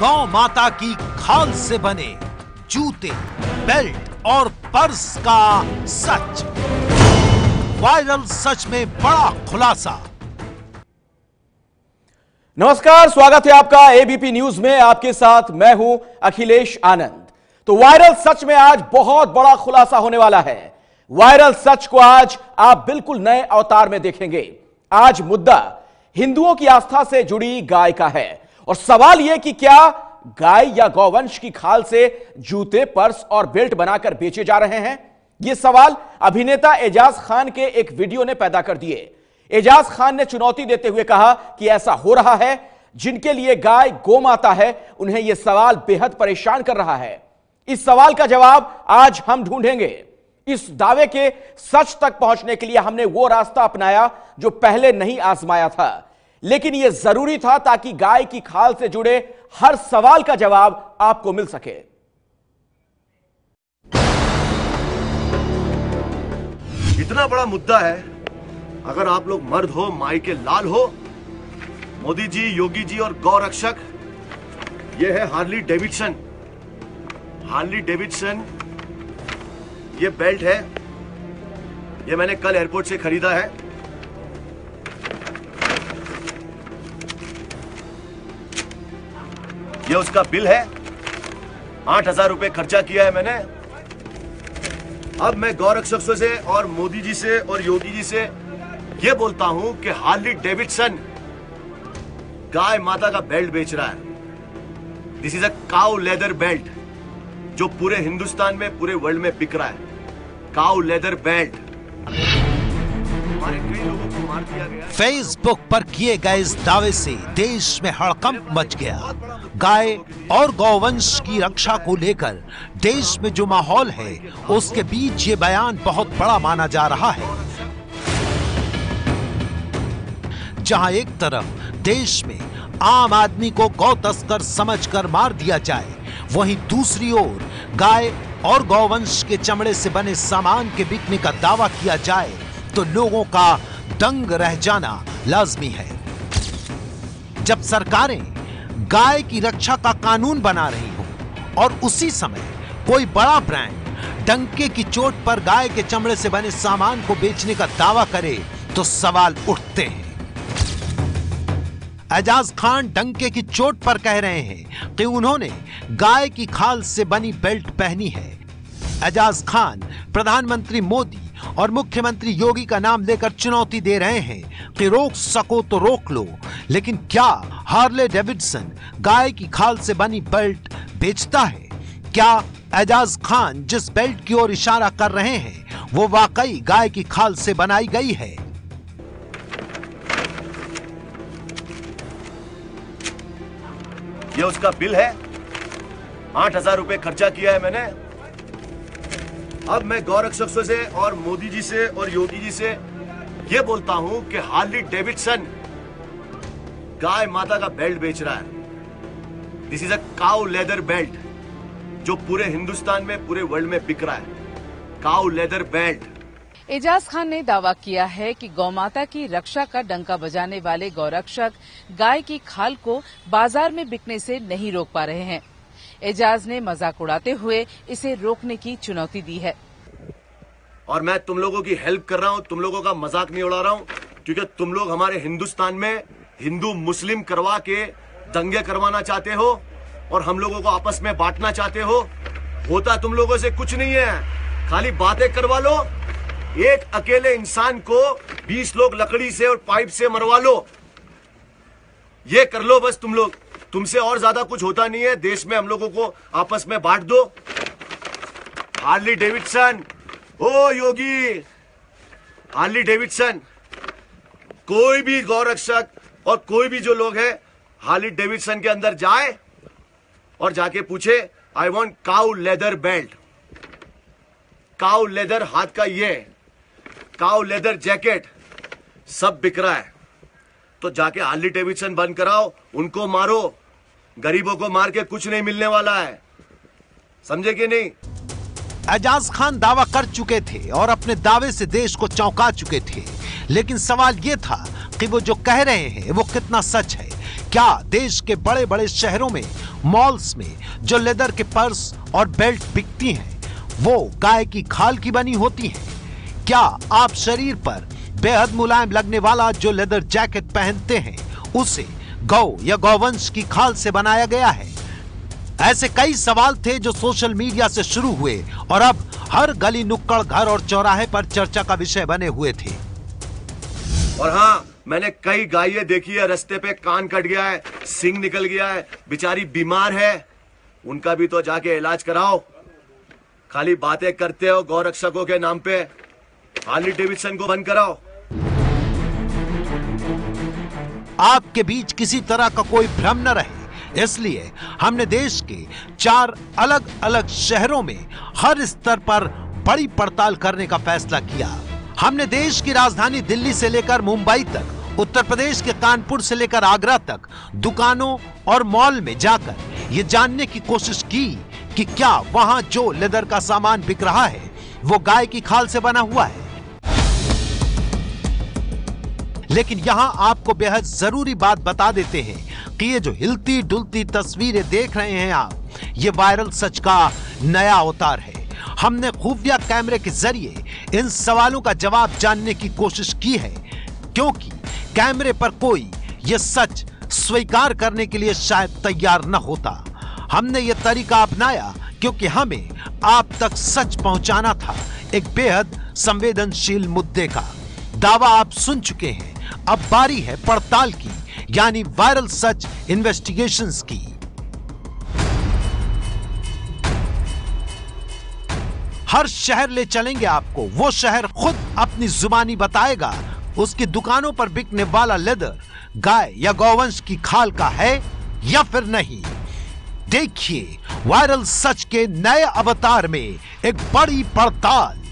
गौ माता की खाल से बने जूते बेल्ट और पर्स का सच। वायरल सच में बड़ा खुलासा। नमस्कार, स्वागत है आपका एबीपी न्यूज़ में। आपके साथ मैं हूँ अखिलेश आनंद। तो वायरल सच में आज बहुत बड़ा खुलासा होने वाला है। वायरल सच को आज आप बिल्कुल नए अवतार में देखेंगे। आज मुद्दा, हिंदुओं की आस्था से जुड़ी गाय का है। और सवाल यह कि क्या गाय या गौवंश की खाल से जूते, पर्स और बेल्ट बनाकर बेचे जा रहे हैं? यह सवाल अभिनेता एजाज खान के एक वीडियो ने पैदा कर दिए। एजाज खान ने चुनौती देते हुए कहा कि ऐसा हो रहा है, जिनके लिए गाय गोमाता है, उन्हें यह सवाल बेहद परेशान कर रहा है। इस सवाल का जवाब आज हम ढूंढेंगे। इस दावे के सच तक पहुँचने के लिए हमने वो रास्ता अपनाया जो पहले नहीं आजमाया था। लेकिन यह ज़रूरी था ताकि गाय की खाल से जुड़े हर सवाल का जवाब आपको मिल सके। इतना बड़ा मुद्दा है, अगर आप लोग मर्द हो, माई के लाल हो, मोदी जी, योगी जी और गौ रक्षक ये है हार्ली डेविडसन। हार्ली डेविडसन, ये बेल्ट है, ये मैंने कल एयरपोर्ट से खरीदा है। ये उसका बिल है। आठ हज़ार रुपए खर्चा किया है मैंने। अब मैं गौरक्षकों से और मोदी जी से और योगी जी से ये बोलता हूँ कि हार्ली डेविडसन गाय माता का बेल्ट बेच रहा है। This is a cow leather belt जो पूरे हिंदुस्तान में, पूरे वर्ल्ड में बिक रहा है। काउ लेदर बेल्ट हमारे कई लोगों। फेसबुक पर किए गए इस दावे से देश में हड़कंप मच गया। गाय और गौवंश की रक्षा को लेकर देश में जो माहौल है, उसके बीच ये बयान बहुत बड़ा माना जा रहा है। जहाँ एक तरफ़ देश में आम आदमी को गौ तस्कर समझ कर मार दिया जाए, वहीं दूसरी ओर गाय और गौवंश के चमड़े से बने सामान के बिकने का दावा किया जाए तो लोगों का दंग रह जाना लाजमी है। जब सरकारें गाय की रक्षा का कानून बना रही हो और उसी समय कोई बड़ा ब्रांड डंके की चोट पर गाय के चमड़े से बने सामान को बेचने का दावा करे तो सवाल उठते हैं। एजाज खान डंके की चोट पर कह रहे हैं कि उन्होंने गाय की खाल से बनी बेल्ट पहनी है। एजाज खान, प्रधानमंत्री मोदी और मुख्यमंत्री योगी का नाम लेकर चुनौती दे रहे हैं कि रोक सको तो रोक लो, लेकिन क्या हार्ले डेविडसन गाय की खाल से बनी बेल्ट बेचता है? क्या एजाज खान जिस बेल्ट की ओर इशारा कर रहे हैं, वो वाकई गाय की खाल से बनाई गई है? ये उसका बिल है? आठ हज़ार रुपए खर्चा किया है मैंने। अब मैं गौरक्षकों से और मोदी जी से और योगी जी से ये बोलता हूँ कि हार्ली डेविडसन गाय माता का बेल्ट बेच रहा है। This is a cow leather belt जो पूरे हिंदुस्तान में, पूरे वर्ल्ड में बिक रहा है। Cow leather belt Ajaz Khan ने दावा किया है कि गौमाता की रक्षा का डंका बजाने वाले गौरक्षक गाय की खाल को बाज़ार में बिकने से नहीं रोक पा रहे हैं। एजाज ने मज़ाक उड़ाते हुए इसे रोकने की चुनौती दी है। और मैं तुम लोगों की हेल्प कर रहा हूँ, तुम लोगों का मज़ाक नहीं उड़ा रहा हूँ, क्योंकि तुम लोग हमारे हिंदुस्तान में हिंदू, मुस्लिम करवा के दंगे करवाना चाहते हो और हम लोगों को आपस में बांटना चाहते हो। होता तुम लोगों से कुछ नहीं है। खाली बातें करवा लो। एक अकेले इंसान को 20 लोग लकड़ी से और पाइप से मरवा लो। ये कर लो बस तुम लोग। तुमसे और ज़्यादा कुछ होता नहीं है। देश में हम लोगों को आपस में बांट दो। हार्ली डेविडसन, ओ योगी, हार्ली डेविडसन, कोई भी गौरक्षक और कोई भी जो लोग है, हार्ली डेविडसन के अंदर जाए और जाके पूछे I want cow leather belt cow leather हाथ का ये काउ लेदर जैकेट सब बिक रहा है। तो जाके हार्ली डेविडसन बंद कराओ, उनको मारो। गरीबों को मार के कुछ नहीं मिलने वाला है। समझे कि नहीं? एजाज खान दावा कर चुके थे और अपने दावे से देश को चौंका चुके थे। लेकिन सवाल यह था कि वो जो कह रहे हैं, वो कितना सच है? क्या देश के बड़े बड़े शहरों में, मॉल्स में, जो लेदर के पर्स और बेल्ट बिकती हैं, वो गाय की खाल की बनी होती हैं? क्या आप शरीर पर बेहद मुलायम लगने वाला जो लेदर जैकेट पहनते हैं, उसे गौ या गौवंश की खाल से बनाया गया है। ऐसे कई सवाल थे जो सोशल मीडिया से शुरू हुए और अब हर गली नुक्कड़ घर और चौराहे पर चर्चा का विषय बने हुए थे। और हाँ मैंने कई गायें देखी है, रस्ते पे कान कट गया है सिंग निकल गया है, बेचारी बीमार है। उनका भी तो जाके इलाज कराओ। खाली बातें करते हो गौरक्षकों के नाम पे। हार्ली डेविडसन को बंद कराओ। आपके बीच किसी तरह का कोई भ्रम न रहे। इसलिए हमने देश के चार अलग अलग शहरों में हर स्तर पर बड़ी पड़ताल करने का फैसला किया। हमने देश की राजधानी दिल्ली से लेकर मुंबई तक, उत्तर प्रदेश के कानपुर से लेकर आगरा तक दुकानों और मॉल में जाकर ये जानने की कोशिश की कि क्या वहाँ जो लेदर का सामान बिक रहा है, वो गाय की खाल से बना हुआ है। लेकिन यहाँ आपको बेहद ज़रूरी बात बता देते हैं कि ये जो हिलती डुलती तस्वीरें देख रहे हैं आप, ये वायरल सच का नया अवतार है। हमने खुफिया कैमरे के ज़रिए इन सवालों का जवाब जानने की कोशिश की है, क्योंकि कैमरे पर कोई ये सच स्वीकार करने के लिए शायद तैयार न होता। हमने ये तरीका अपनाया क्योंकि हमें आप तक सच पहुंचाना था एक बेहद संवेदनशील मुद्दे का। दावा आप सुन चुके हैं। अब बारी है पड़ताल की, यानी वायरल सच इन्वेस्टिगेशंस की। हर शहर ले चलेंगे आपको, वो शहर खुद अपनी जुबानी बताएगा। उसकी दुकानों पर बिकने वाला लेदर गाय या गौवंश की खाल का है या फिर नहीं? देखिए वायरल सच के नए अवतार में एक बड़ी पड़ताल।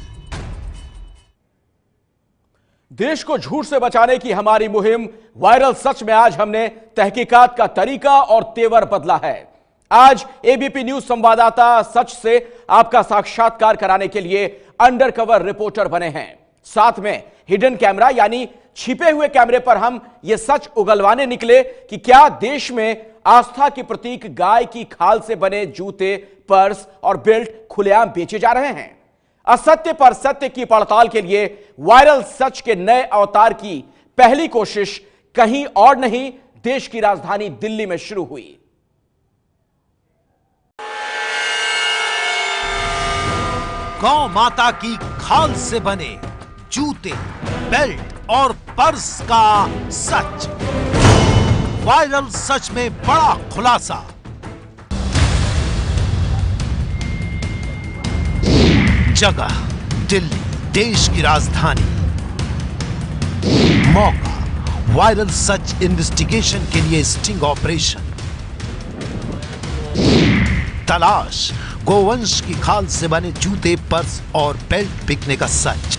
देश को झूठ से बचाने की हमारी मुहिम वायरल सच में आज हमने तहकीकात का तरीका और तेवर बदला है। आज एबीपी न्यूज़ संवाददाता सच से आपका साक्षात्कार कराने के लिए अंडर कवर रिपोर्टर बने हैं। साथ में हिडन कैमरा यानी छिपे हुए कैमरे पर हम यह सच उगलवाने निकले कि क्या देश में आस्था के प्रतीक गाय की खाल से बने जूते, पर्स और बेल्ट खुलेआम बेचे जा रहे हैं। असत्य पर सत्य की पड़ताल के लिए वायरल सच के नए अवतार की पहली कोशिश कहीं और नहीं, देश की राजधानी दिल्ली में शुरू हुई। गौ माता की खाल से बने जूते, बेल्ट और पर्स का सच। वायरल सच में बड़ा खुलासा। जगह दिल्ली, देश की राजधानी। मौका वायरल सच इन्वेस्टिगेशन के लिए स्टिंग ऑपरेशन तलाश, गोवंश की खाल से बने जूते, पर्स और बेल्ट बिकने का सच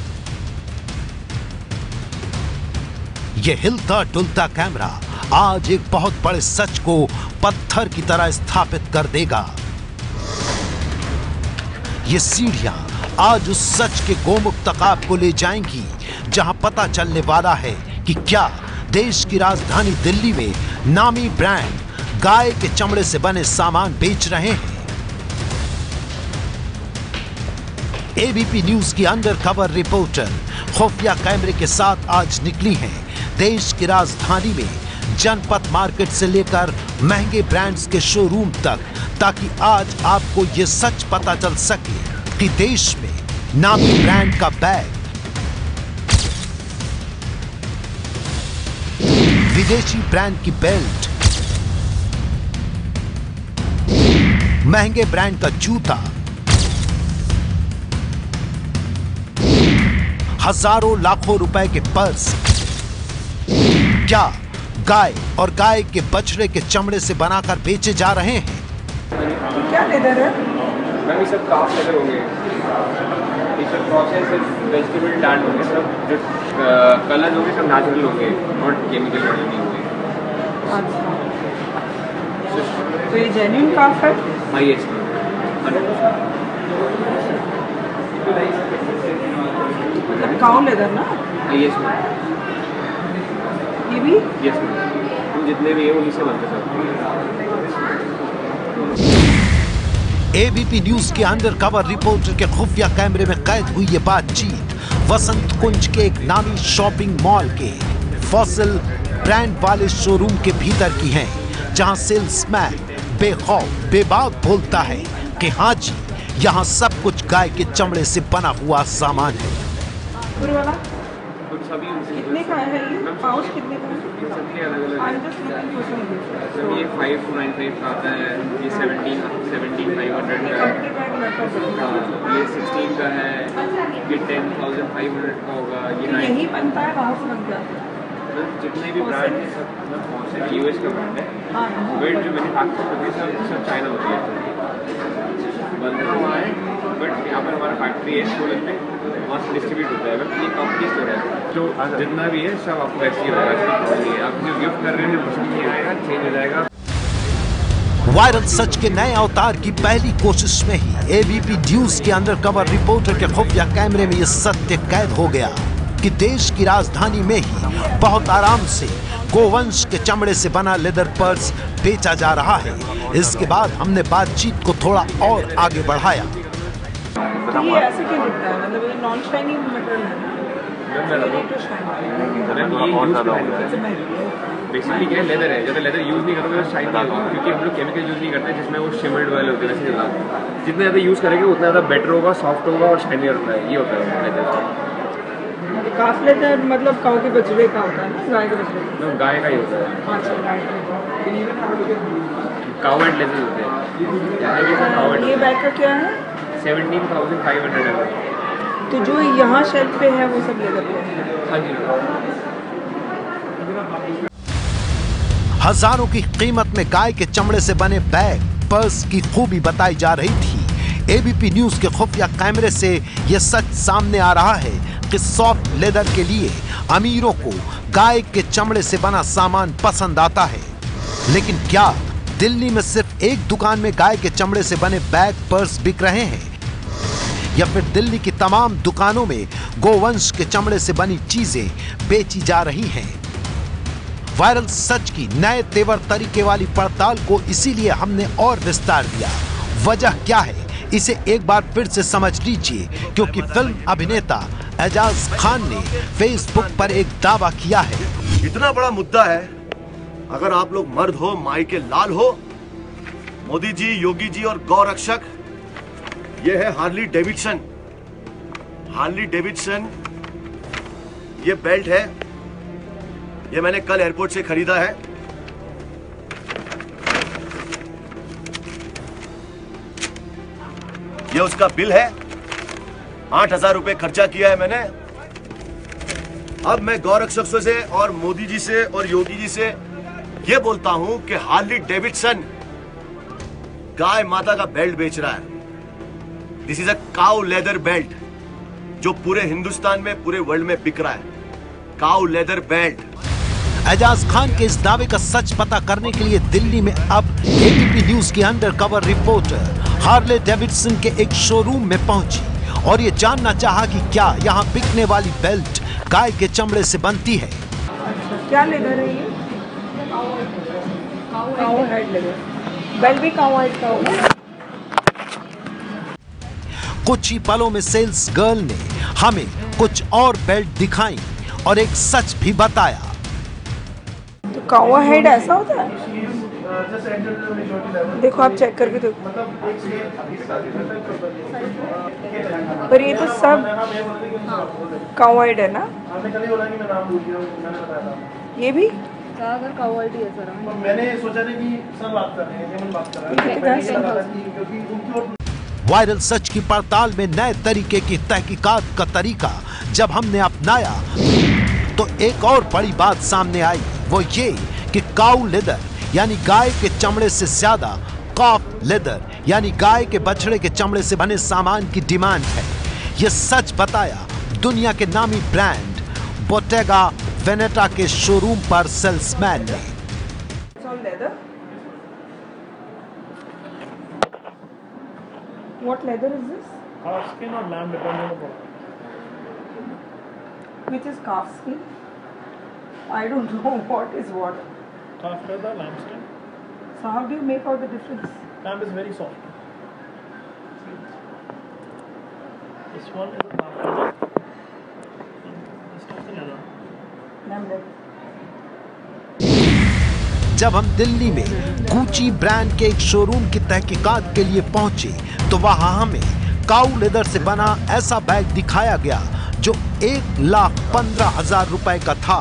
यह हिलता डुलता कैमरा आज एक बहुत बड़े सच को पत्थर की तरह स्थापित कर देगा। ये सीढ़ियाँ आज उस सच के गोमुख तक आपको ले जाएँगी, जहाँ पता चलने वाला है कि क्या देश की राजधानी दिल्ली में नामी ब्रांड गाय के चमड़े से बने सामान बेच रहे हैं। एबीपी न्यूज़ की अंडर कवर रिपोर्टर खुफिया कैमरे के साथ आज निकली हैं। देश की राजधानी में जनपद मार्केट से लेकर महँगे ब्रांड्स के शोरूम तक, ताकि आज आपको ये सच पता चल सके कि देश नामी ब्रांड का बैग विदेशी ब्रांड की बेल्ट महँगे ब्रांड का जूता। हज़ारों लाखों रुपए के पर्स। क्या गाय और गाय के बछड़े के चमड़े से बनाकर बेचे जा रहे हैं? क्या लेदर है? होंगे। ये सब प्रोसेस सिर्फ़ वेजिटेबल टैन होंगे सब जो कलर होंगे सब नेचुरल होंगे और केमिकल वाले नहीं होंगे। अच्छा। तो ये जेन्यून काफ है? हाँ यस मतलब काउ लेदर ना? हाँ यस ये भी? यस जितने भी हैं उन्हीं से बनते सब। एबीपी न्यूज़ के अंडर कवर रिपोर्टर के खुफिया कैमरे में कैद हुई ये बातचीत वसंत कुंज के एक नामी शॉपिंग मॉल के फॉसिल ब्रांड वाले शोरूम के भीतर की है, जहाँ सेल्समैन बेखौफ, बेबाक बोलता है कि हाँ जी, यहाँ सब कुछ गाय के चमड़े से बना हुआ सामान है। कितने का है कितने सबके अलग अलग. सब ये फाइव टू नाइन फाइव का आता है ये सेवनटीन सेवनटीन फाइव हंड्रेड का है है हाँ, ये सिक्सटीन का है ये टेन थाउज़ेंड फाइव हंड्रेड का होगा ये तो यही बनता है वहाँ से बन है मतलब जितने भी ब्रांड है सब मतलब का ब्रांड है हाँ वेट जो मैन्युफैक्चर होती सब सब चाइना होती है बनता वहाँ है बट यहाँ पर हमारा फैक्ट्री है सोलन में वहाँ से डिस्ट्रीब्यूट होता है। बट ये कंपनी स्टोर है। जो जितना भी है सब आपको ऐसे ही होगा। है आप जो गिफ्ट कर रहे हैं पसंद नहीं आएगा चेंज हो जाएगा। वायरल सच के नए अवतार की पहली कोशिश में ही एबीपी न्यूज़ के अंडर कवर रिपोर्टर के खुफिया कैमरे में यह सत्य कैद हो गया कि देश की राजधानी में ही बहुत आराम से गोवंश के चमड़े से बना लेदर पर्स बेचा जा रहा है। इसके बाद हमने बातचीत को थोड़ा और आगे बढ़ाया। तो ये ऐसे क्यों दिखता है मतलब ये नॉन शाइनिंग मटेरियल है तो है बेसिकली क्या है लेदर है। जब लेदर यूज़ नहीं करोगे तो शाइन नहीं होगा। क्योंकि हम लोग केमिकल यूज़ नहीं करते जिसमें वो शिमर्ड वाले होते हैं वैसे नहीं जितना ज़्यादा यूज़ करेंगे उतना ज़्यादा बेटर होगा सॉफ्ट होगा और शाइनियर होता है। ये होता है लेदर काफ लेदर मतलब काऊ के बछड़े का होता है ना? गाय के बछड़े का? गाय का ही होता है। अच्छा गाय का काव एंड लेदर होते हैं। ये बैग का क्या है? सेवनटीन थाउज़ेंड फाइव हंड्रेड है। तो जो यहाँ शेल्फ पे है वो सब लेदर पे हाँ। जी। हज़ारों की कीमत में गाय के चमड़े से बने बैग पर्स की खूबी बताई जा रही थी। एबीपी न्यूज़ के खुफिया कैमरे से यह सच सामने आ रहा है कि सॉफ्ट लेदर के लिए अमीरों को गाय के चमड़े से बना सामान पसंद आता है। लेकिन क्या दिल्ली में सिर्फ़ एक दुकान में गाय के चमड़े से बने बैग पर्स बिक रहे हैं? या फिर दिल्ली की तमाम दुकानों में गोवंश के चमड़े से बनी चीज़ें बेची जा रही हैं। वायरल सच की नए तेवर तरीके वाली पड़ताल को इसीलिए हमने और विस्तार दिया। वजह क्या है? इसे एक बार फिर से समझ लीजिए, क्योंकि फ़िल्म अभिनेता एजाज खान ने फेसबुक पर एक दावा किया है। इतना बड़ा मुद्दा है, अगर आप लोग मर्द हो, माई के लाल हो, मोदी जी, योगी जी और गौ रक्षक ये है हार्ली डेविडसन हार्ली डेविडसन ये बेल्ट है। ये मैंने कल एयरपोर्ट से खरीदा है। ये उसका बिल है। आठ हज़ार रुपए खर्चा किया है मैंने। अब मैं गौरक्षकों से और मोदी जी से और योगी जी से ये बोलता हूँ कि हार्ली डेविडसन गाय माता का बेल्ट बेच रहा है। This is a cow leather belt जो पूरे हिंदुस्तान में पूरे वर्ल्ड में बिक रहा है। Cow leather belt Ajaz Khan के इस दावे का सच पता करने के लिए दिल्ली में अब एबीपी न्यूज़ की under cover reporter Harley Davidson के एक शोरूम में पहुँची और ये जानना चाहा कि क्या यहाँ बिकने वाली बेल्ट गाय के चमड़े से बनती है। क्या लेदर है ये? काऊ हेड लेदर बेल्ट भी काऊ हेड का होगा। कुछ ही पलों में सेल्स गर्ल ने हमें कुछ और बेल्ट दिखाई और एक सच भी बताया। तो कावा हेड ऐसा होता है? देखो आप चेक करके देखो। पर ये तो सब कावा हेड है ना? ये भी? मैंने सोचा था कि सर बात कर रहे हैं बात कर। रहा है क्योंकि उनकी वायरल सच की पड़ताल में नए तरीके की तहकीकात का तरीका, जब हमने अपनाया तो एक और बड़ी बात सामने आई, वो ये कि काउ लेदर, यानी गाय के चमड़े से ज़्यादा कॉफ लेदर, यानी गाय के बछड़े के चमड़े से बने सामान की डिमांड है। ये सच बताया, दुनिया के नामी ब्रांड, बोटेगा वेनेटा के शोरूम पर सेल्समैन ने। What leather is this? Calf skin or lamb, depending upon. Which is calf skin? I don't know what is what. Calf leather, lamb skin. So how do you make out the difference? Lamb is very soft. This one is a calf leather. This is leather. Lamb leather. जब हम दिल्ली में Gucci brand के एक showroom की तहकीकात के लिए पहुँचे तो वहाँ हमें काऊ लेदर से बना ऐसा बैग दिखाया गया, जो एक लाख पंद्रह हज़ार रुपए का था।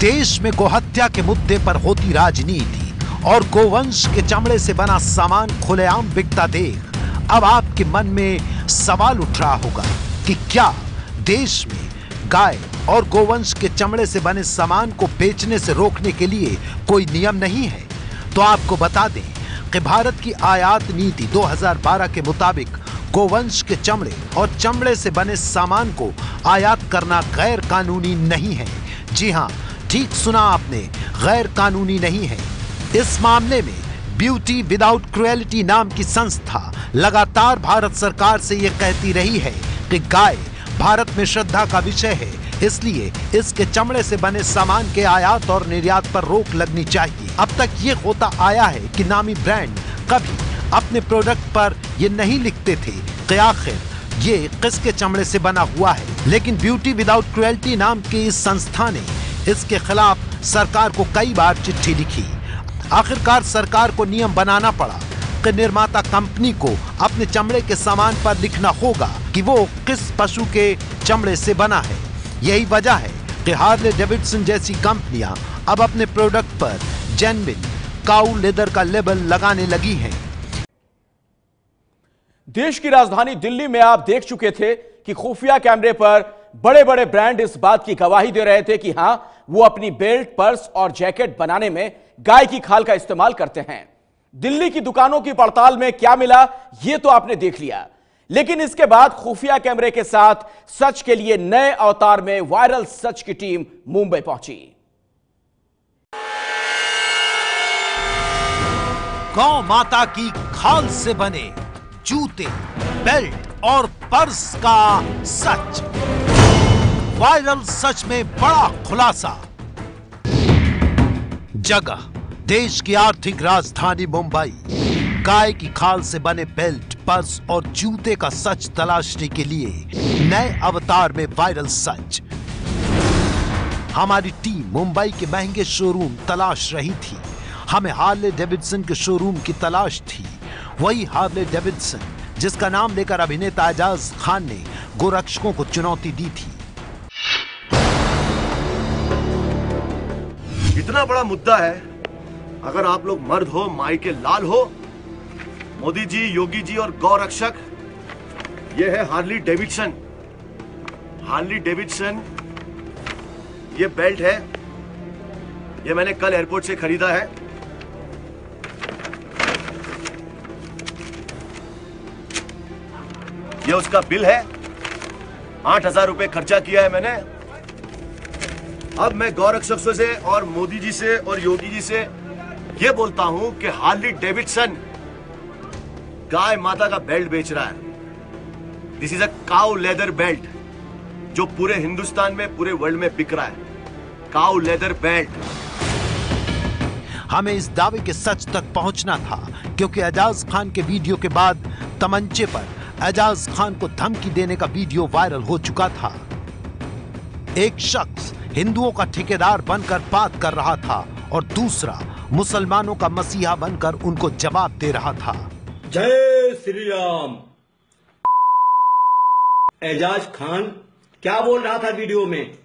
देश में गोहत्या के मुद्दे पर होती राजनीति और गोवंश के चमड़े से बना सामान खुलेआम बिकता देख, अब आपके मन में सवाल उठ रहा होगा कि क्या देश में गाय और गोवंश के चमड़े से बने सामान को बेचने से रोकने के लिए कोई नियम नहीं है। तो आपको बता दें कि भारत की आयात नीति 2012 के मुताबिक गोवंश के चमड़े और चमड़े से बने सामान को आयात करना गैर कानूनी नहीं है। जी हाँ ठीक सुना आपने गैर कानूनी नहीं है। इस मामले में ब्यूटी विदाउट क्रुएलिटी नाम की संस्था लगातार भारत सरकार से यह कहती रही है कि गाय भारत में श्रद्धा का विषय है इसलिए इसके चमड़े से बने सामान के आयात और निर्यात पर रोक लगनी चाहिए। अब तक ये होता आया है कि नामी ब्रांड कभी अपने प्रोडक्ट पर ये नहीं लिखते थे कि आखिर ये किसके चमड़े से बना हुआ है। लेकिन ब्यूटी विदाउट क्रुएल्टी नाम की इस संस्था ने इसके खिलाफ सरकार को कई बार चिट्ठी लिखी। आखिरकार सरकार को नियम बनाना पड़ा कि निर्माता कंपनी को अपने चमड़े के सामान पर लिखना होगा कि वो किस पशु के चमड़े से बना है। यही वजह है कि हार्ले डेविडसन जैसी कंपनियाँ अब अपने प्रोडक्ट पर जेनविन काउ लेदर का लेबल लगाने लगी हैं। देश की राजधानी दिल्ली में आप देख चुके थे कि खुफिया कैमरे पर बड़े बड़े ब्रांड इस बात की गवाही दे रहे थे कि हाँ, वो अपनी बेल्ट पर्स और जैकेट बनाने में गाय की खाल का इस्तेमाल करते हैं। दिल्ली की दुकानों की पड़ताल में क्या मिला यह तो आपने देख लिया। लेकिन इसके बाद खुफिया कैमरे के साथ सच के लिए नए अवतार में वायरल सच की टीम मुंबई पहुँची। गौ माता की खाल से बने जूते, बेल्ट और पर्स का सच। वायरल सच में बड़ा खुलासा। जगह, देश की आर्थिक राजधानी मुंबई। गाय की खाल से बने बेल्ट पर्स और जूते का सच तलाशने के लिए नए अवतार में वायरल सच हमारी टीम मुंबई के महँगे शोरूम तलाश रही थी। हमें हार्ले डेविडसन के शोरूम की तलाश थी। वही हार्ले डेविडसन जिसका नाम लेकर अभिनेता एजाज खान ने गोरक्षकों को चुनौती दी थी। इतना बड़ा मुद्दा है, अगर आप लोग मर्द हो, माई के लाल हो मोदी जी, योगी जी और गौ रक्षक ये है हार्ली डेविडसन। हार्ली डेविडसन, ये बेल्ट है। ये मैंने कल एयरपोर्ट से खरीदा है। ये उसका बिल है। आठ हज़ार रुपए खर्चा किया है मैंने। अब मैं गौरक्षकों से और मोदी जी से और योगी जी से ये बोलता हूँ कि हार्ली डेविडसन गाय माता का बेल्ट बेच रहा है। This is a cow leather belt जो पूरे हिंदुस्तान में, पूरे वर्ल्ड में बिक रहा है। काउ लेदर बेल्ट हमें इस दावे के सच तक पहुँचना था, क्योंकि एजाज खान के वीडियो के बाद तमंचे पर एजाज खान को धमकी देने का वीडियो वायरल हो चुका था। एक शख्स हिंदुओं का ठेकेदार बनकर बात कर रहा था और दूसरा मुसलमानों का मसीहा बनकर उनको जवाब दे रहा था। जय श्री राम एजाज खान, क्या बोल रहा था वीडियो में?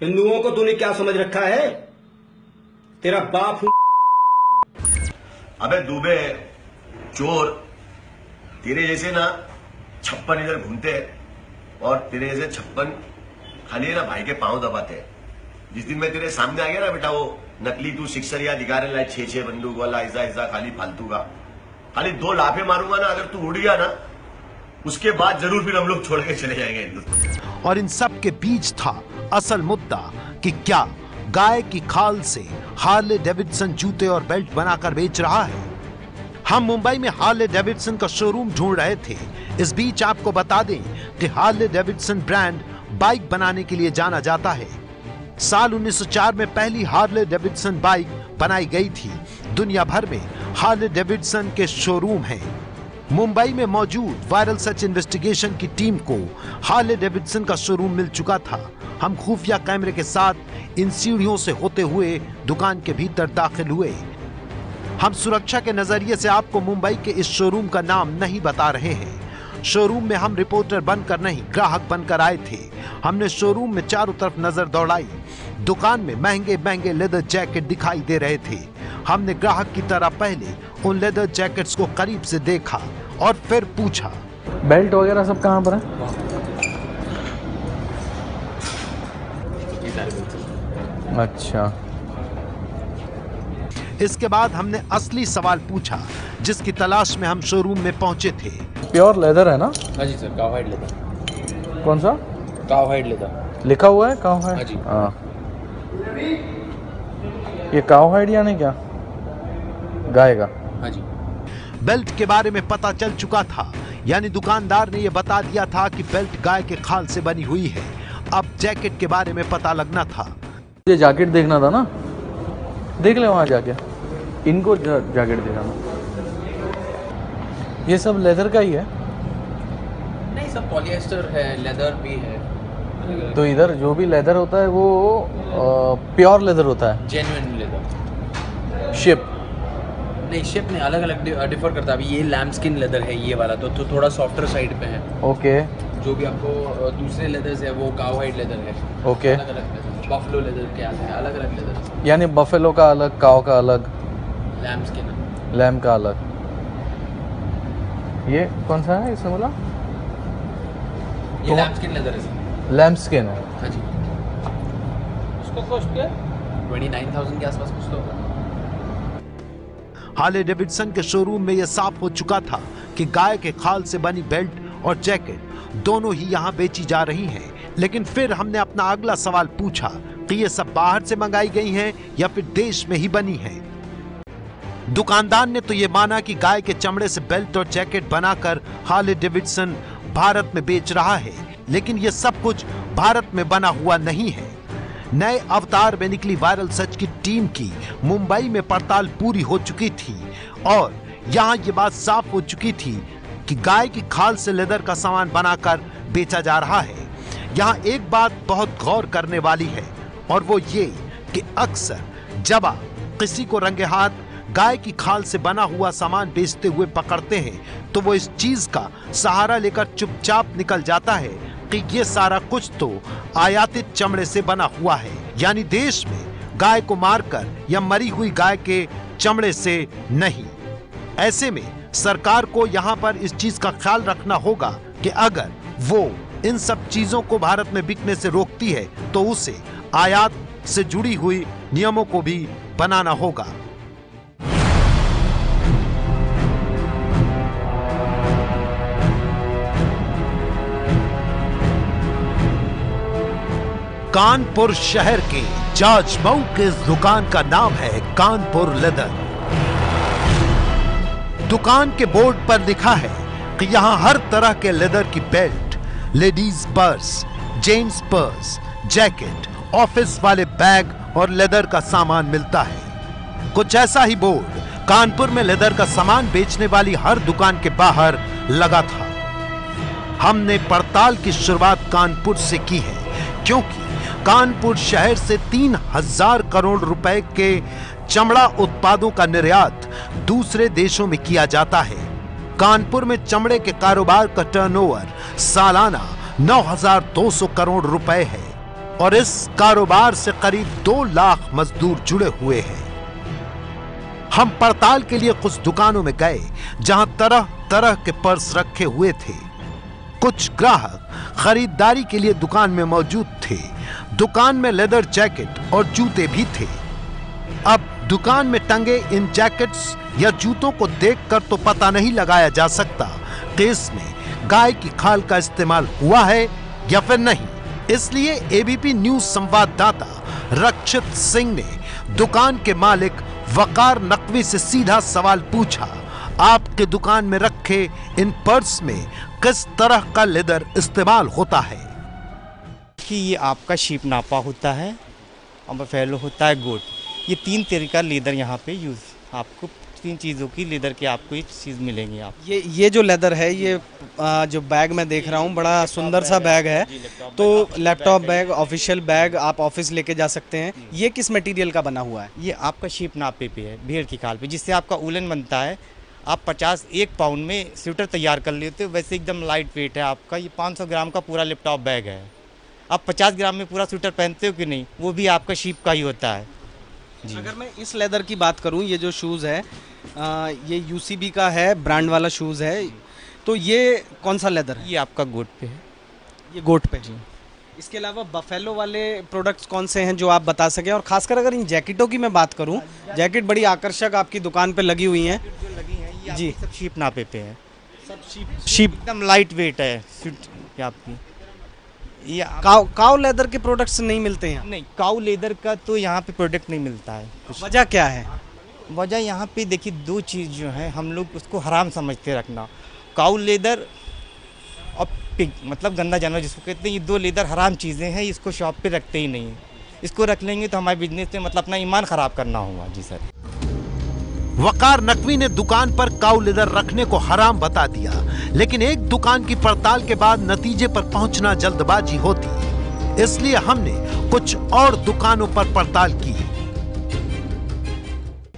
हिंदुओं को तूने क्या समझ रखा है? तेरा बाप हूँ। अबे दुबे, चोर, तेरे जैसे ना छप्पन इधर घूमते हैं और तेरे जैसे छप्पन खाली ना भाई के पाँव दबाते हैं। जिस दिन मैं तेरे सामने आ गया ना बेटा, वो नकली तू सिक्सर या दिखा रहे ला छह छह बंदूक वाला, ऐसा ऐसा, खाली फालतू का। खाली दो लाफे मारूँगा ना, अगर तू उड़ गया ना, उसके बाद ज़रूर फिर हम लोग छोड़ के चले जाएँगे और इन सब के बीच था असल मुद्दा कि क्या गाय की खाल से हार्ले डेविडसन जूते और बेल्ट बनाकर बेच रहा है। हम मुंबई में हार्ले डेविडसन का शोरूम ढूंढ रहे थे। इस बीच आपको बता दें कि हार्ले डेविडसन ब्रांड बाइक बनाने के लिए जाना जाता है। साल 1904 में पहली हार्ले डेविडसन बाइक बनाई गई थी। दुनिया भर में हार्ले डेविडसन के शोरूम हैं। मुंबई में मौजूद वायरल सच इन्वेस्टिगेशन की टीम को हार्ले डेविडसन का शोरूम मिल चुका था। हम खुफिया कैमरे के साथ इन सीढ़ियों से होते हुए दुकान के भीतर दाखिल हुए। हम सुरक्षा के नज़रिए से आपको मुंबई के इस शोरूम का नाम नहीं बता रहे हैं। शोरूम में हम रिपोर्टर बनकर नहीं ग्राहक बनकर आए थे। हमने शोरूम में चारों तरफ़ नज़र दौड़ाई। दुकान में महँगे महँगे लेदर जैकेट दिखाई दे रहे थे। हमने ग्राहक की तरह पहले उन लेदर जैकेट्स को करीब से देखा और फिर पूछा बेल्ट वगैरह सब कहाँ पर है? अच्छा। इसके बाद हमने असली सवाल पूछा जिसकी तलाश में हम शोरूम में पहुँचे थे। प्योर लेदर है ना? हाँ जी सर काव हाइड लेदर। कौन सा? काव हाइड लेदर। लिखा हुआ है काउ हाइड? हाँ हाँ। ये काउ हाइड यानी क्या? गाय का हाँ जी। बेल्ट के बारे में पता चल चुका था। यानी दुकानदार ने यह बता दिया था कि बेल्ट गाय के खाल से बनी हुई है। अब जैकेट के बारे में पता लगना था। ये जैकेट देखना था ना। देख ले वहाँ जाके। इनको जा, जैकेट दिखाना। ये सब लेदर का ही है। नहीं सब पॉलिएस्टर है लेदर भी है। तो इधर जो भी लेदर होता है वो प्योर लेदर होता है। जेन्युइन लेदर शिप नहीं शेप नहीं अलग अलग डिफर करता है। अभी ये लैम्प स्किन लेदर है ये वाला तो, तो थोड़ा सॉफ्टर साइड पे है। ओके जो भी आपको दूसरे लेदर्स है वो काव हाइड लेदर है। ओके अलग अलग बफलो लेदर के आते हैं अलग अलग लेदर यानी बफेलो का अलग काव का अलग। लैम्प स्किन लैम का अलग। ये कौन सा है इसने बोला? ये तो- लैम्प स्किन लेदर है लैम्प स्किन है। हाँ जी। उसका कॉस्ट क्या ट्वेंटी नाइन थाउज़ेंड के आसपास कुछ तो होगा। हार्ले डेविडसन के शोरूम में यह साफ़ हो चुका था कि गाय के खाल से बनी बेल्ट और जैकेट दोनों ही यहाँ बेची जा रही हैं। लेकिन फिर हमने अपना अगला सवाल पूछा कि ये सब बाहर से मंगाई गई हैं या फिर देश में ही बनी हैं। दुकानदार ने तो ये माना कि गाय के चमड़े से बेल्ट और जैकेट बनाकर हार्ले डेविडसन भारत में बेच रहा है। लेकिन ये सब कुछ भारत में बना हुआ नहीं है। नए अवतार में निकली वायरल सच की टीम की मुंबई में पड़ताल पूरी हो चुकी थी और यहाँ ये बात साफ़ हो चुकी थी कि गाय की खाल से लेदर का सामान बनाकर बेचा जा रहा है। यहाँ एक बात बहुत गौर करने वाली है और वो ये कि अक्सर जब किसी को रंगे हाथ गाय की खाल से बना हुआ सामान बेचते हुए पकड़ते हैं तो वो इस चीज़ का सहारा लेकर चुपचाप निकल जाता है कि ये सारा कुछ तो आयातित चमड़े से बना हुआ है। यानी देश में गाय को मारकर या मरी हुई गाय के चमड़े से नहीं। ऐसे में सरकार को यहाँ पर इस चीज़ का ख्याल रखना होगा कि अगर वो इन सब चीज़ों को भारत में बिकने से रोकती है तो उसे आयात से जुड़ी हुई नियमों को भी बनाना होगा। कानपुर शहर के जाजमऊ के इस दुकान का नाम है कानपुर लेदर। दुकान के बोर्ड पर लिखा है कि यहाँ हर तरह के लेदर की belt, ladies purse, gents purse, jacket, office वाले बैग और लेदर का सामान मिलता है। कुछ ऐसा ही बोर्ड कानपुर में लेदर का सामान बेचने वाली हर दुकान के बाहर लगा था। हमने पड़ताल की शुरुआत कानपुर से की है, क्योंकि कानपुर शहर से तीन हज़ार करोड़ रुपए के चमड़ा उत्पादों का निर्यात दूसरे देशों में किया जाता है। कानपुर में चमड़े के कारोबार का टर्नओवर सालाना 9,200 करोड़ रुपए है और इस कारोबार से करीब दो लाख मजदूर जुड़े हुए हैं। हम पड़ताल के लिए कुछ दुकानों में गए जहाँ तरह तरह के पर्स रखे हुए थे। कुछ ग्राहक खरीदारी के लिए दुकान में मौजूद थे। दुकान में लेदर जैकेट और जूते भी थे। अब दुकान में टंगे इन जैकेट्स या जूतों को देखकर तो पता नहीं लगाया जा सकता कि इसमें गाय की खाल का इस्तेमाल हुआ है या फिर नहीं। इसलिए एबीपी न्यूज़ संवाददाता रक्षित सिंह ने दुकान के मालिक वकार नकवी से सीधा सवाल पूछा। आपके दुकान में रखे इन पर्स में किस तरह का लेदर इस्तेमाल होता है? कि ये आपका शीप नापा होता है और बफेलो होता है गोट ये तीन तरह का लेदर यहाँ पे यूज़ आपको तीन चीज़ों की लेदर के आपको ये चीज़ मिलेंगी आप। ये ये जो लेदर है ये आ, जो बैग मैं देख रहा हूँ बड़ा सुंदर सा बैग है। तो लैपटॉप बैग ऑफिशियल बैग आप ऑफ़िस लेके जा सकते हैं। ये किस मटेरियल का बना हुआ है? ये आपका शीप नापे पे है भेड़ की खाल पे जिससे आपका उलन बनता है आप 50 एक पाउंड में स्वेटर तैयार कर लेते हो वैसे एकदम लाइट वेट है आपका। ये 500 ग्राम का पूरा लैपटॉप बैग है। आप 50 ग्राम में पूरा स्वेटर पहनते हो कि नहीं वो भी आपका शीप का ही होता है। जी। अगर मैं इस लेदर की बात करूँ ये जो शूज़ है आ, ये यूसीबी का है ब्रांड वाला शूज़ है तो ये कौन सा लेदर है? ये आपका गोट पे है। ये गोट पे। जी। इसके अलावा बफेलो वाले प्रोडक्ट्स कौन से हैं जो आप बता सकें? और खासकर अगर इन जैकेटों की मैं बात करूँ जैकेट बड़ी आकर्षक आपकी दुकान पे लगी हुई हैं। जी सब शीप नापे पे है। सब शीप शीप एकदम लाइट वेट है सूट आपकी। ये काव काव लेदर के प्रोडक्ट्स नहीं मिलते हैं? नहीं काउ लेदर का तो यहाँ पे प्रोडक्ट नहीं मिलता है। वजह क्या है? वजह यहाँ पे देखिए दो चीज़ जो है हम लोग उसको हराम समझते रखना। काउ लेदर और पिग मतलब गंदा जानवर जिसको कहते हैं ये दो लेदर हराम चीज़ें हैं इसको शॉप पे रखते ही नहीं इसको रख लेंगे तो हमारे बिज़नेस में मतलब अपना ईमान ख़राब करना होगा। जी सर। वकार नकवी ने दुकान पर काउ लेदर रखने को हराम बता दिया, लेकिन एक दुकान की पड़ताल के बाद नतीजे पर पहुँचना जल्दबाजी होती। इसलिए हमने कुछ और दुकानों पर पड़ताल की।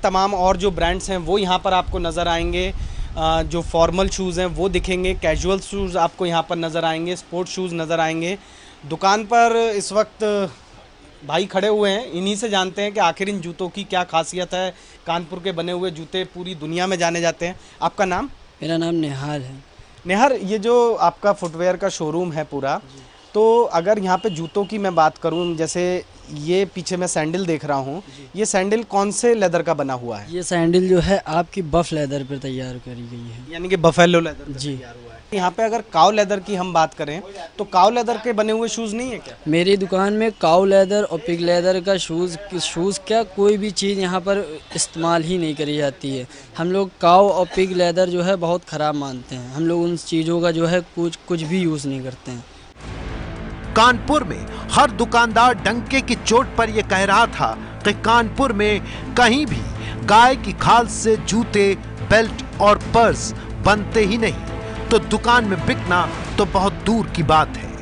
तमाम और जो ब्रांड्स हैं, वो यहाँ पर आपको नज़र आएँगे। जो फॉर्मल शूज़ हैं, वो दिखेंगे। कैजुअल शूज़ आपको यहाँ पर नज़र आएँगे स्पोर्ट्स शूज़ नज़र आएँगे। दुकान पर इस वक्त भाई खड़े हुए हैं। इन्हीं से जानते हैं कि आखिर इन जूतों की क्या खासियत है कानपुर के बने हुए जूते पूरी दुनिया में जाने जाते हैं। आपका नाम? मेरा नाम निहाल है। नेहर ये जो आपका फुटवेयर का शोरूम है पूरा तो अगर यहाँ पे जूतों की मैं बात करूँ जैसे ये पीछे मैं सैंडल देख रहा हूँ ये सैंडल कौन से लेदर का बना हुआ है? ये सैंडल जो है आपकी बफ लेदर पर तैयार करी गई है। यानी कि बफेलो लेदर जी। यहाँ पे अगर काव लेदर की हम बात करें तो काव लेदर के बने हुए शूज़ नहीं है क्या? मेरी दुकान में काउ लेदर और पिग लेदर का शूज़ शूज़ क्या कोई भी चीज़ यहाँ पर इस्तेमाल ही नहीं करी जाती है। हम लोग काउ और पिग लेदर जो है बहुत ख़राब मानते हैं। हम लोग उन चीज़ों का जो है कुछ कुछ भी यूज़ नहीं करते हैं। कानपुर में हर दुकानदार डंके की चोट पर यह कह रहा था कि कानपुर में कहीं भी गाय की खाल से जूते बेल्ट और पर्स बनते ही नहीं। तो दुकान में बिकना तो बहुत दूर की बात है।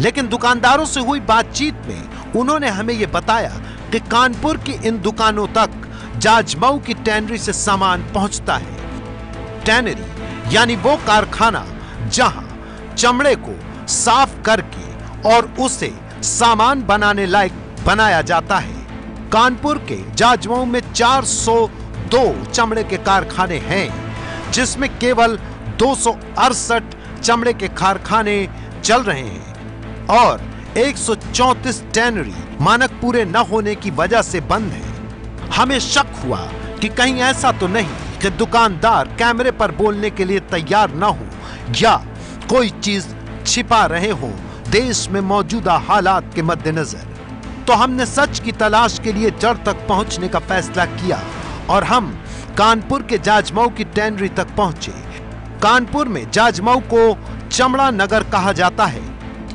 लेकिन दुकानदारों से हुई बातचीत में उन्होंने हमें यह बताया कि कानपुर की इन दुकानों तक जाजमऊ की टैनरी से सामान पहुँचता है। टैनरी, यानी वो कारखाना जहाँ चमड़े को साफ़ करके और उसे सामान बनाने लायक बनाया जाता है। कानपुर के जाजमऊ में 402 चमड़े के कारखाने हैं, जिसमें केवल दो चमड़े के कारखाने चल रहे हैं और 134 टैनरी मानक पूरे न होने की वजह से बंद है। हमें शक हुआ कि कहीं ऐसा तो नहीं कि दुकानदार कैमरे पर बोलने के लिए तैयार न हो या कोई चीज़ छिपा रहे हो देश में मौजूदा हालात के मद्देनजर। तो हमने सच की तलाश के लिए जड़ तक पहुँचने का फैसला किया और हम कानपुर के जाजमऊ की टैनरी तक पहुँचे। कानपुर में जाजमऊ को चमड़ा नगर कहा जाता है।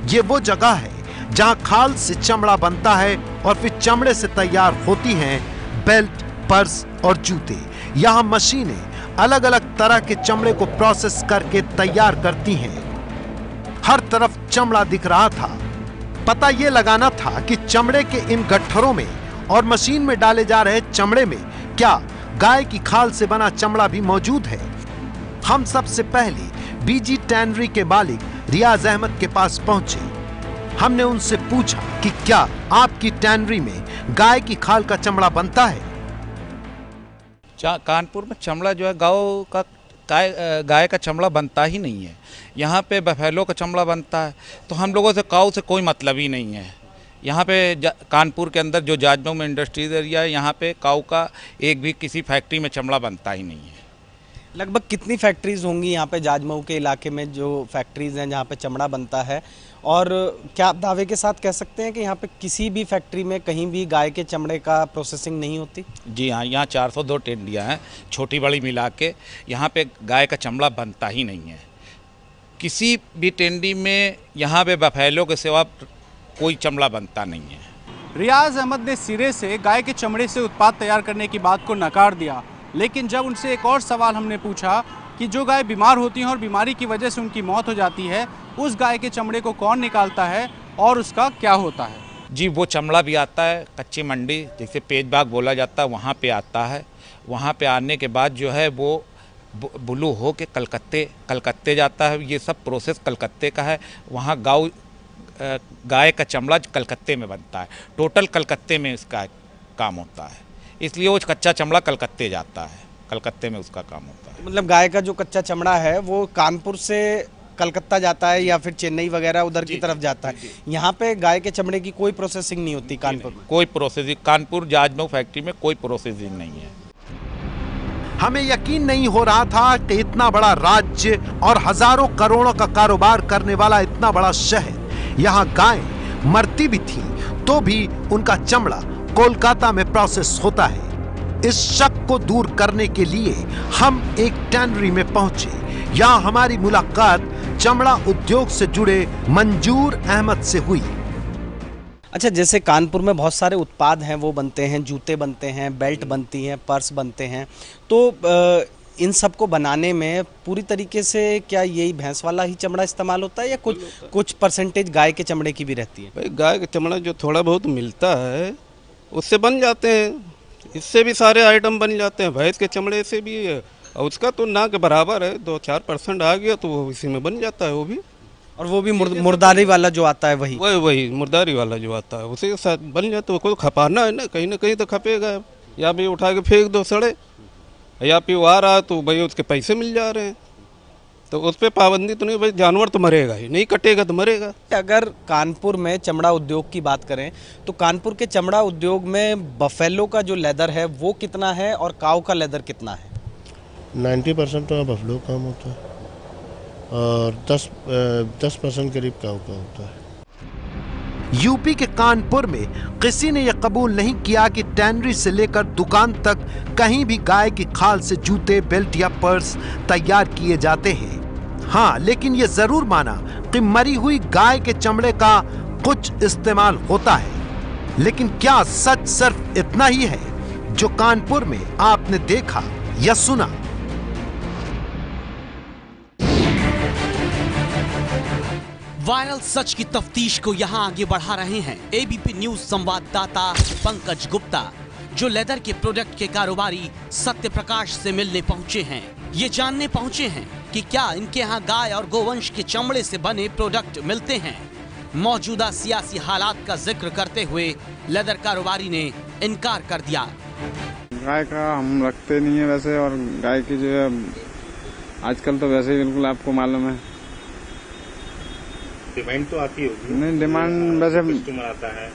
ये वो जगह है जहाँ खाल से चमड़ा बनता है और फिर चमड़े से तैयार होती हैं बेल्ट, पर्स और जूते। यहाँ मशीनें अलग अलग तरह के चमड़े को प्रोसेस करके तैयार करती हैं। हर तरफ़ चमड़ा दिख रहा था। पता ये लगाना था कि चमड़े के इन गट्ठरों में और मशीन में डाले जा रहे चमड़े में क्या गाय की खाल से बना चमड़ा भी मौजूद है। हम सबसे पहले बीजी टैनरी के मालिक रियाज अहमद के पास पहुँचे। हमने उनसे पूछा कि क्या आपकी टैनरी में गाय की खाल का चमड़ा बनता है? कानपुर में चमड़ा जो है, गाँव का गाय गाय का चमड़ा बनता ही नहीं है। यहाँ पे बफेलो का चमड़ा बनता है। तो हम लोगों से, काऊ से कोई मतलब ही नहीं है। यहाँ पे कानपुर के अंदर जो जाजमऊ में इंडस्ट्रीज़ एरिया है, यहाँ पे काऊ का एक भी किसी फैक्ट्री में चमड़ा बनता ही नहीं है। लगभग कितनी फैक्ट्रीज होंगी यहाँ पे जाजमऊ के इलाके में जो फैक्ट्रीज हैं जहाँ पे चमड़ा बनता है? और क्या आप दावे के साथ कह सकते हैं कि यहाँ पे किसी भी फैक्ट्री में कहीं भी गाय के चमड़े का प्रोसेसिंग नहीं होती? जी हाँ यहाँ 402 टेंडियाँ हैं छोटी बड़ी मिला के यहाँ पे गाय का चमड़ा बनता ही नहीं है। किसी भी टेंडी में यहाँ पे बफैलों के सिवा कोई चमड़ा बनता नहीं है। रियाज अहमद ने सिरे से गाय के चमड़े से उत्पाद तैयार करने की बात को नकार दिया। लेकिन जब उनसे एक और सवाल हमने पूछा कि जो गाय बीमार होती हैं और बीमारी की वजह से उनकी मौत हो जाती है, उस गाय के चमड़े को कौन निकालता है और उसका क्या होता है? जी, वो चमड़ा भी आता है, कच्ची मंडी, जैसे पेज बाग बोला जाता है, वहाँ पे आता है। वहाँ पे आने के बाद जो है वो ब्लू हो के कलकत्ते कलकत्ते जाता है। ये सब प्रोसेस कलकत्ते का है। वहाँ गाँव गाय का चमड़ा कलकत्ते में बनता है। टोटल कलकत्ते में इसका काम होता है। इसलिए वो कच्चा चमड़ा कलकत्ते जाता है। कलकत्ते में उसका काम होता है। मतलब गाय का जो कच्चा चमड़ा है वो कानपुर से कलकत्ता जाता है या फिर चेन्नई वगैरह उधर की तरफ़ जाता है। यहाँ पे गाय के चमड़े की कोई प्रोसेसिंग नहीं होती कानपुर में। कोई प्रोसेसिंग कानपुर जाजमऊ फैक्ट्री में कोई प्रोसेसिंग नहीं है। हमें यकीन नहीं हो रहा था कि इतना बड़ा राज्य और हज़ारों करोड़ों का कारोबार करने वाला इतना बड़ा शहर यहाँ गाय मरती भी थी तो भी उनका चमड़ा कोलकाता में प्रोसेस होता है। इस शक को दूर करने के लिए हम एक टैनरी में पहुँचे। यहाँ हमारी मुलाकात चमड़ा उद्योग से जुड़े मंजूर अहमद से हुई। अच्छा जैसे कानपुर में बहुत सारे उत्पाद हैं वो बनते हैं जूते बनते हैं बेल्ट बनती हैं पर्स बनते हैं। तो इन सबको बनाने में पूरी तरीके से क्या यही भैंस वाला ही चमड़ा इस्तेमाल होता है या कुछ कुछ परसेंटेज गाय के चमड़े की भी रहती है? भाई गाय का चमड़ा जो थोड़ा बहुत मिलता है उससे बन जाते हैं। इससे भी सारे आइटम बन जाते हैं। भैंस के चमड़े से भी है। और उसका तो ना के बराबर है। दो चार परसेंट आ गया तो वो इसी में बन जाता है वो भी। और वो भी मुर्द, मुर्दारी वाला जो आता है वही। वही वही मुर्दारी वाला जो आता है उसी के साथ बन जाता है। उसको खपाना है ना कहीं ना कहीं तो खपेगा। या भी उठा के फेंक दो सड़े। या फिर वो आ रहा है तो भाई उसके पैसे मिल जा रहे हैं। तो उस पर पाबंदी तो नहीं भाई जानवर तो मरेगा ही नहीं कटेगा तो मरेगा। अगर कानपुर में चमड़ा उद्योग की बात करें तो कानपुर के चमड़ा उद्योग में बफेलो का जो लेदर है वो कितना है और काऊ का लेदर कितना है? नाइन्टी परसेंट तो बफलो काम होता है और दस दस परसेंट करीब काऊ का होता है। यूपी के कानपुर में किसी ने यह कबूल नहीं किया कि टैनरी से लेकर दुकान तक कहीं भी गाय की खाल से जूते बेल्ट या पर्स तैयार किए जाते हैं। हाँ लेकिन यह ज़रूर माना कि मरी हुई गाय के चमड़े का कुछ इस्तेमाल होता है। लेकिन क्या सच सिर्फ़ इतना ही है जो कानपुर में आपने देखा या सुना? वायरल सच की तफ्तीश को यहाँ आगे बढ़ा रहे हैं एबीपी न्यूज़ संवाददाता पंकज गुप्ता, जो लेदर के प्रोडक्ट के कारोबारी सत्य प्रकाश से मिलने पहुँचे हैं। ये जानने पहुँचे हैं कि क्या इनके यहाँ गाय और गोवंश के चमड़े से बने प्रोडक्ट मिलते हैं। मौजूदा सियासी हालात का ज़िक्र करते हुए लेदर कारोबारी ने इनकार कर दिया। गाय का हम रखते नहीं है वैसे और गाय की जो है आजकल तो वैसे ही बिल्कुल आपको मालूम है। डिमांड तो आती होगी। नहीं डिमांड वैसे कस्टमर आता है?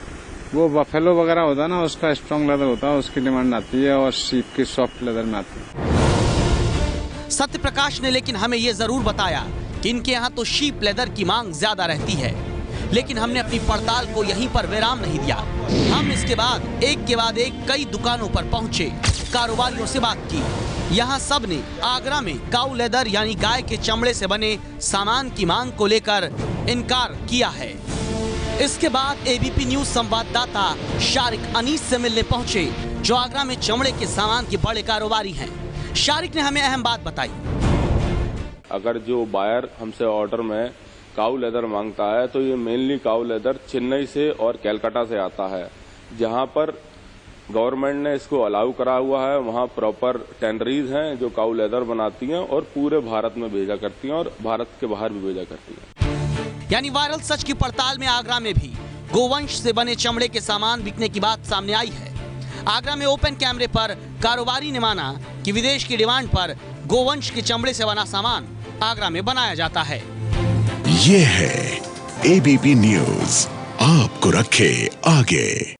वो बफेलो वगैरह होता है ना उसका स्ट्रॉन्ग लेदर होता है उसकी डिमांड आती है और शीप की सॉफ्ट लेदर में आती है। सत्य प्रकाश ने लेकिन हमें ये ज़रूर बताया कि इनके यहाँ तो शीप लेदर की मांग ज़्यादा रहती है। लेकिन हमने अपनी पड़ताल को यहीं पर विराम नहीं दिया। हम इसके बाद, एक के बाद एक, कई दुकानों पर पहुँचे, कारोबारियों से बात की। यहाँ सबने आगरा में काउ लेदर यानी गाय के चमड़े से बने सामान की मांग को लेकर इनकार किया है। इसके बाद एबीपी न्यूज़ संवाददाता शारिक अनीस से मिलने पहुँचे, जो आगरा में चमड़े के सामान के बड़े कारोबारी हैं। शारिक ने हमें अहम बात बताई। अगर जो बायर हमसे ऑर्डर में काउ लेदर माँगता है तो ये मेनली काउ लेदर चेन्नई से और कैलकाटा से आता है। जहाँ पर गवर्नमेंट ने इसको अलाउ करा हुआ है वहाँ प्रॉपर टेंडरीज हैं जो काउ लेदर बनाती हैं और पूरे भारत में भेजा करती हैं और भारत के बाहर भी भेजा करती हैं। यानी वायरल सच की पड़ताल में आगरा में भी गोवंश से बने चमड़े के सामान बिकने की बात सामने आई है। आगरा में ओपन कैमरे पर कारोबारी ने माना कि विदेश की डिमांड पर गोवंश के चमड़े से बना सामान आगरा में बनाया जाता है। ये है एबीपी न्यूज़ आपको रखे आगे।